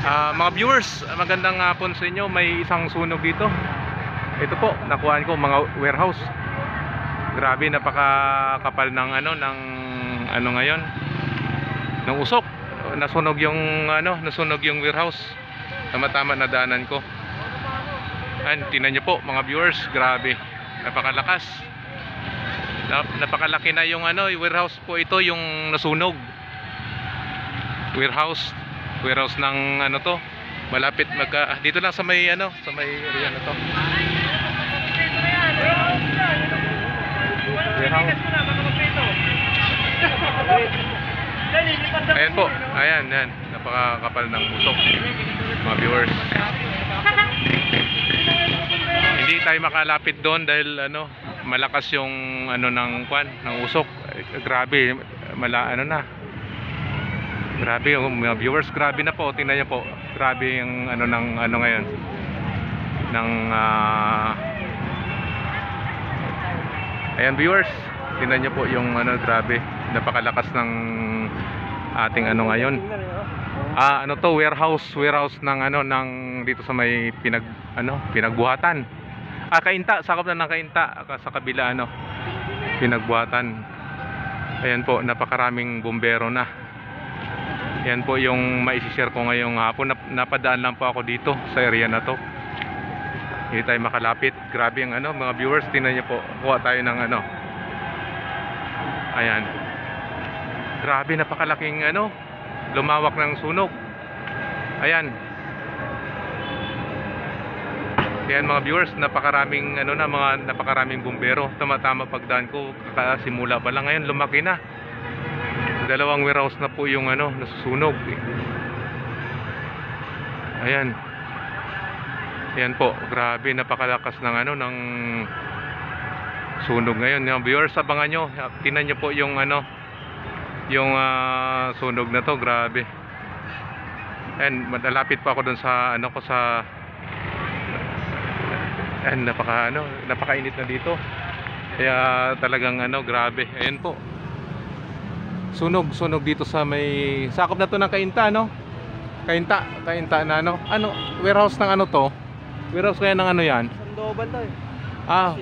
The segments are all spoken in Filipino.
Ah, mga viewers, magandang hapon sa inyo. May isang sunog dito. Ito po, nakuhaan ko mga warehouse. Grabe, napakakapal ng ano ng ano ngayon. Ng usok. Nasunog yung ano, nasunog yung warehouse. Tama-tama na daanan ko. Ayan, tingnan niyo po mga viewers, grabe. Napakalakas. Nap- napakalaki na yung ano, yung warehouse po ito yung nasunog. Warehouse, warehouse ng ano to, malapit magka ah, dito lang sa may ano, sa may area na to. Ayan po, ayan, ayan. Napakakapal ng usok. Mga viewers. Hindi tayo makalapit doon dahil ano, malakas yung ano ng kwan, ng usok. Eh, Grabe, mala ano na. Grabe yung mga viewers, grabe na po. Tingnan niyo po. Grabe yung ano ng ano ngayon. Ng ah, Ayan viewers, tingnan niyo po yung ano grabe, napakalakas ng ating ano ngayon. Ah, ano to, warehouse, warehouse ng ano ng dito sa may pinag ano, pinagbuhatan. Ah, kainta, sakop na ng kainta sa kabila ano, pinagbuhatan. Ayan po, napakaraming bumbero na. Yan po yung maisi-share ko ngayong hapon. Nap napadaan lang po ako dito sa area na to. Hindi tayo makalapit. Grabe ang ano, mga viewers, tingnan niyo po. Kuha tayo ng ano. Ayan. Grabe, napakalaking ano, lumawak ng sunog. Ayan. Ayan mga viewers, napakaraming ano na mga napakaraming bumbero. Tama-tama pagdaan ko, kakasimula pa lang ngayon, lumaki na. Dalawang warehouse na po yung ano, nasusunog. Ayan. Ayan po, grabe napakalakas ng ano ng sunog ngayon. Yung viewers, abangan nyo. Tinan nyo po yung ano yung ah, sunog na to, grabe. And madalapit pa ako dun sa ano ko sa and napaka ano, napakainit na dito. Kaya talagang ano, grabe. Ayan po. Sunog, sunog dito sa may sakop na to ng Kainta, no? Kainta, Kainta na ano? Ano, warehouse ng ano to? Warehouse kaya ng ano yan? Sandoval daw eh. Ah,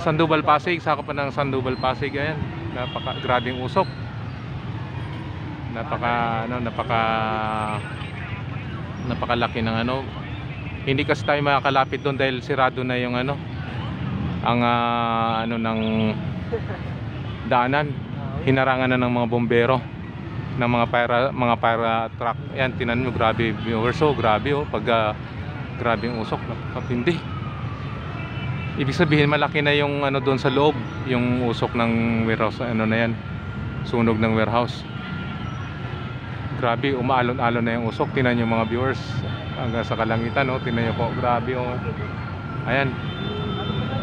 Sandoval Pasig, sakop pa ng Sandoval Pasig, ayan. Napaka grabing usok. Napaka ano, napaka napakalaki ng ano. Hindi kasi tayo makakalapit doon dahil sirado na yung ano ang ah, ano ng daanan. Hinarangan na ng mga bombero ng mga para mga para truck. Ayan, tinan mo grabe viewers so grabe oh pag ah, grabe yung usok, napakatindi. Ibig sabihin malaki na yung ano doon sa loob, yung usok ng warehouse, ano na yan, sunog ng warehouse. Grabe, umaalon-alon na yung usok. Tingnan niyo mga viewers hanggang sa kalangitan, no? Tingnan niyo po, grabe yung Ayan.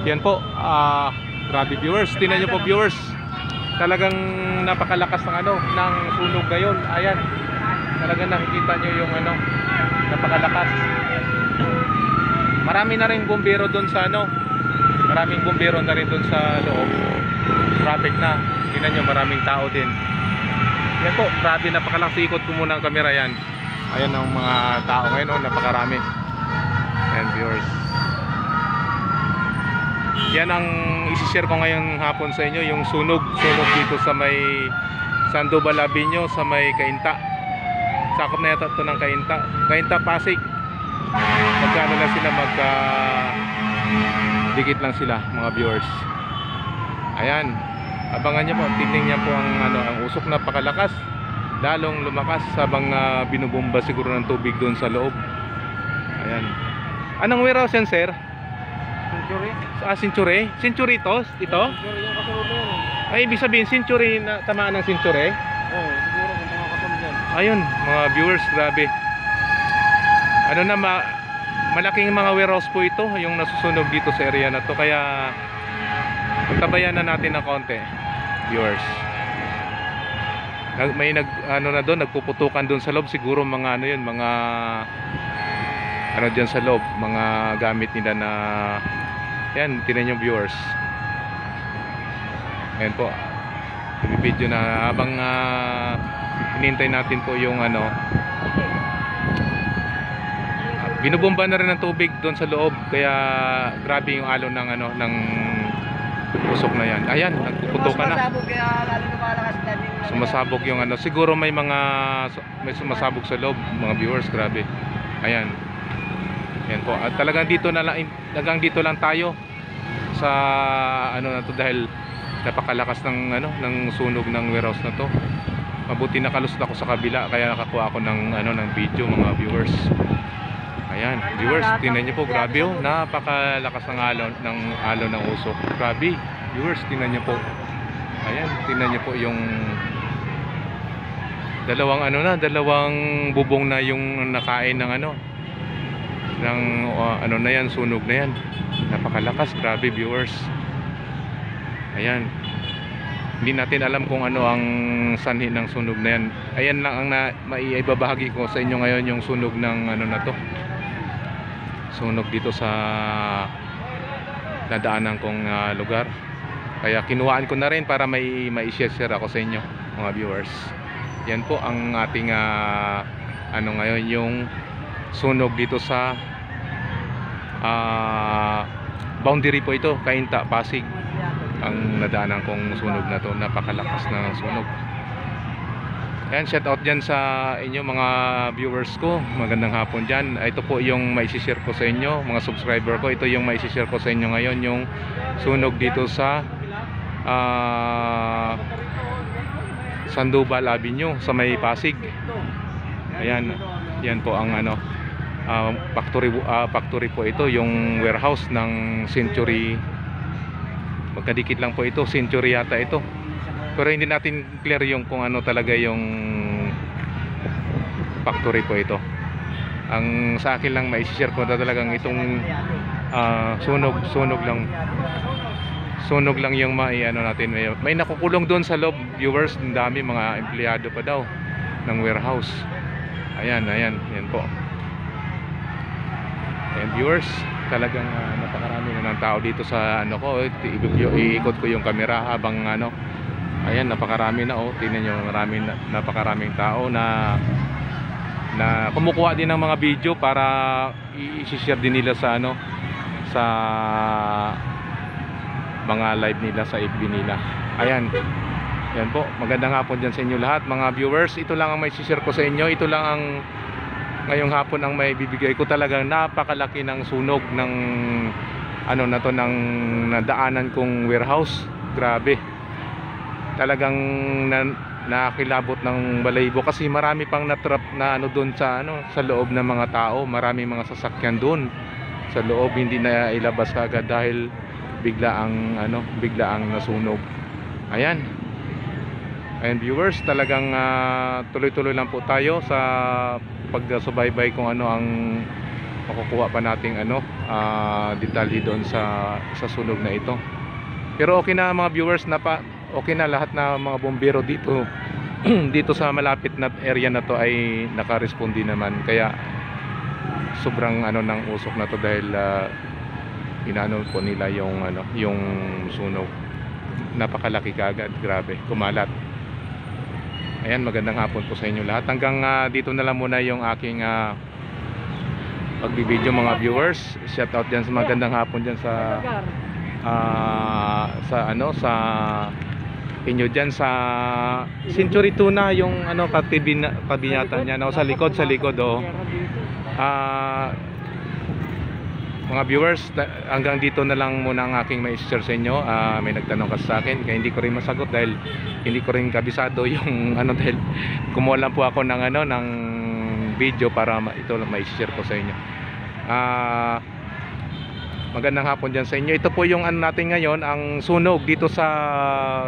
Yan po, ah grabe viewers. Niyo po viewers. Talagang napakalakas ng ano, ng sunog ngayon. Ayan. Talagang nakikita niyo yung ano, napakalakas. Marami na rin bumbero doon sa ano, maraming bumbero na rin doon sa loob. Traffic na. Tingnan niyo maraming tao din. Yan po, grabe napakalakas ikot ko muna ang camera yan. Ayan ang mga tao ngayon, oh, napakarami. Ayan viewers. Yan ang isi-share ko ngayong hapon sa inyo, yung sunog, sunog dito sa may Sandoval Avenue, sa may Kainta. Sakop na yata ito ng Kainta. Kainta Pasig. Magkano lang sila magka dikit lang sila mga viewers. Ayan. Abangan niyo po, tingnan niya po ang ano, ang usok napakalakas. Lalong lumakas habang ah, binubomba siguro ng tubig doon sa loob. Ayan. Anong warehouse yan, sir? Century? Ah, Century? Century to? Ito? Century yung kasunod na yun eh. Ay, ibig sabihin, Century na tamaan ng Century? Oo, siguro kung mga kasunod yan. Ayun, mga viewers, grabe. Ano na, ma malaking mga warehouse po ito, yung nasusunog dito sa area na to. Kaya, pagtabayan na natin ng konti, viewers. Nag, may nag, ano na doon, nagpuputukan doon sa loob. Siguro mga ano yun, mga, ano dyan sa loob, mga gamit nila na, yan, tinan yung viewers. Ayan po. Video na habang uh, hinintay natin po yung ano binubomba na rin ng tubig doon sa loob kaya grabe yung alon ng ano ng usok na yan. Ayan, nagpuputo ka na. Sumasabog kaya lalo lumalakas yung... Sumasabog yung ano, siguro may mga may sumasabog sa loob, mga viewers, grabe. Ayan. Yan po. At talagang dito na lang talagang dito lang tayo sa ano na to dahil napakalakas ng ano ng sunog ng warehouse na to. Mabuti nakalusot ako sa kabila kaya nakakuha ako ng ano ng video mga viewers. Ayan, viewers, tingnan niyo po, grabe oh, napakalakas ng alon ng alon ng usok. Grabe. Viewers, tingnan niyo po. Ayan, tingnan niyo po yung dalawang ano na, dalawang bubong na yung nakain ng ano ng uh, ano na yan, sunog na yan. Napakalakas, grabe viewers. Ayan. Hindi natin alam kung ano ang sanhi ng sunog na yan. Ayan lang ang na, maibabahagi ko sa inyo ngayon yung sunog ng ano na to. Sunog dito sa nadaanan kong ah, lugar. Kaya kinuhaan ko na rin para may mai-share ako sa inyo mga viewers. Yan po ang ating ah, ano ngayon yung sunog dito sa ah, boundary po ito, Kainta, Pasig. Ang nadaanan kong sunog na to, napakalakas na sunog. Ayan, shout out dyan sa inyo mga viewers ko. Magandang hapon dyan. Ito po yung maisishare ko sa inyo, mga subscriber ko. Ito yung maisishare ko sa inyo ngayon, yung sunog dito sa ah, Sandoval Avenue sa may Pasig. Ayan, yan po ang ano ah, factory ah, factory po ito, yung warehouse ng Century. Magkadikit lang po ito, Century yata ito. Pero hindi natin clear yung kung ano talaga yung factory po ito. Ang sa akin lang mai-share ko talagang itong ah, sunog, sunog lang sunog lang yung mai ano natin may, may nakukulong doon sa loob viewers ang dami mga empleyado pa daw ng warehouse ayan ayan yan po ayan viewers talagang ah, napakarami na ng tao dito sa ano ko. Iikot ko yung camera habang ano. Ayan napakarami na oh. Tingnan nyo marami na, napakaraming tao na na kumukuha din ng mga video para i-share din nila sa ano sa mga live nila sa FB nila. Ayan. Yan po. Magandang hapon dyan sa inyo lahat mga viewers. Ito lang ang may share ko sa inyo. Ito lang ang ngayong hapon ang may bibigay ko talagang napakalaki ng sunog ng ano na to ng nadaanan kong warehouse. Grabe. Talagang na, nakakilabot ng balaybo kasi marami pang natrap na ano doon sa ano sa loob ng mga tao. Marami mga sasakyan doon sa loob. Hindi na ilabas agad dahil bigla ang ano bigla ang nasunog. Ayan. Ayan viewers talagang ah, tuloy-tuloy lang po tayo sa pagsubaybay kung ano ang makukuha pa nating ano ah, detalye doon sa sa sunog na ito. Pero okay na mga viewers na pa okay na lahat na mga bombero dito. Dito sa malapit na area na to ay nakarespondi naman. Kaya sobrang ano ng usok na to dahil ah, inaano po nila yung ano yung sunog. Napakalaki kaagad. Grabe. Kumalat ayan magandang hapon po sa inyo lahat. Hanggang ah, dito na lang muna yung aking ah, pagbibideo mga viewers. Shout out dyan sa magandang hapon dyan sa ah, sa ano sa inyo dyan sa Century Tuna yung ano katibi na kabinatan niya no? Sa likod sa likod oh. Ah, mga viewers, hanggang dito na lang muna ang aking may share sa inyo. Ah, may nagtanong kasi sa akin, kaya hindi ko rin masagot dahil hindi ko rin kabisado yung ano dahil kumuha lang po ako ng ano ng video para ito lang may share ko sa inyo. Ah, magandang hapon diyan sa inyo. Ito po yung ano natin ngayon, ang sunog dito sa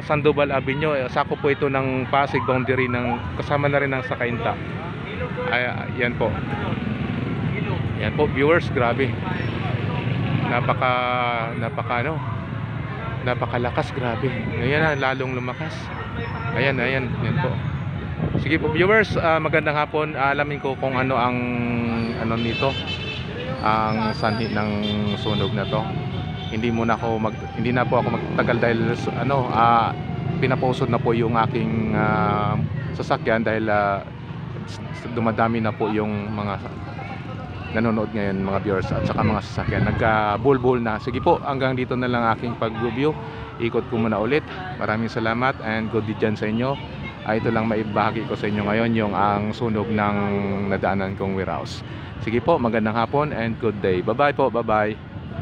Sandoval Avenue. Eh, Sako po ito ng Pasig boundary ng kasama na rin ng Sakainta. Ay, yan po. Yan po viewers, grabe. Napaka napaka ano? Napakalakas, grabe. Ngayon na lalong lumakas. Ayan, ayan, yan po. Sige po viewers, ah, magandang hapon. Alamin ko kung ano ang ano nito. Ang sanhi ng sunog na to. Hindi muna ako mag hindi na po ako magtagal dahil ano ah pinapusod na po yung aking ah, sasakyan dahil ah, s- dumadami na po yung mga nanonood ngayon mga viewers at saka mga sasakyan. Nagka-bulbul na. Sige po, hanggang dito na lang aking pag-review. Ikot ko muna ulit. Maraming salamat and good day dyan sa inyo. Ah, ito lang maibahagi ko sa inyo ngayon yung ang sunog ng nadaanan kong warehouse. Sige po, magandang hapon and good day. Bye-bye po, bye-bye.